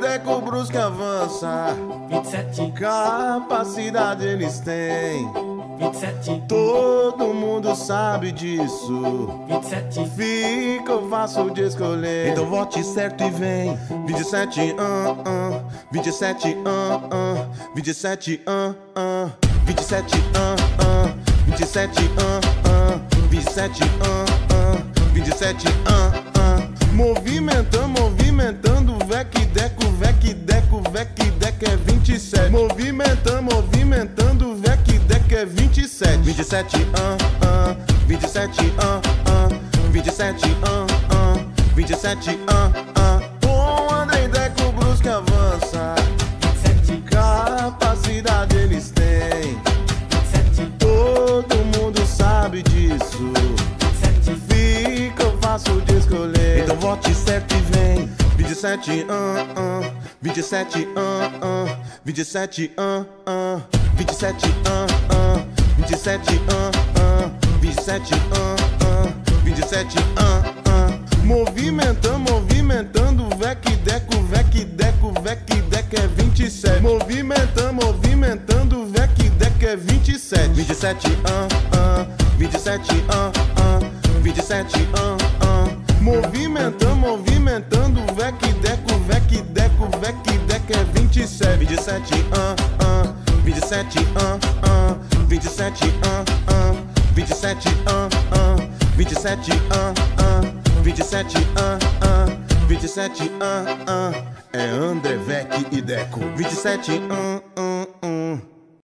Deco Brusque avança. 27, Capacidade eles têm. 27, Todo mundo sabe disso. 27, Fica fácil de escolher. Então vote certo e vem. 27, ah, ah. 27, ah, ah. 27, ah, ah. 27, ah, ah. 27, ah, ah. 27, ah, ah. 27, ah, ah. Movimentando, movimentando. Vec, deco é 27. Movimentando, movimentando. Vec, deco é 27. 27, ah, ah. 27, ah, ah. 27, ah, ah. 27, ah, ah. Com André Deco Brusque avança. 27, Capacidade eles têm. 27, Todo mundo sabe disso. 27, Fica fácil de escolher. Então vote certo e vem. 27, ah, ah. 27, ah, ah. 27, ah, ah. 27, ah, ah. 27, ah, ah. 27, ah, ah. 27, ah, ah. Movimentando, movimentando. Vec, deco, vec, deco, vec, deco é 27. Movimentando, movimentando. Vec, deco é 27. 27, ah, ah. 27, ah, ah. 27, ah, ah. Movimentando, movimentando. 27. 27, ah, ah. 27, ah, ah. 27, ah, ah. 27, ah, ah. 27, ah, ah. 27, ah, ah. 27, ah, ah. É André, Vec e Deco. 27, ah, ah.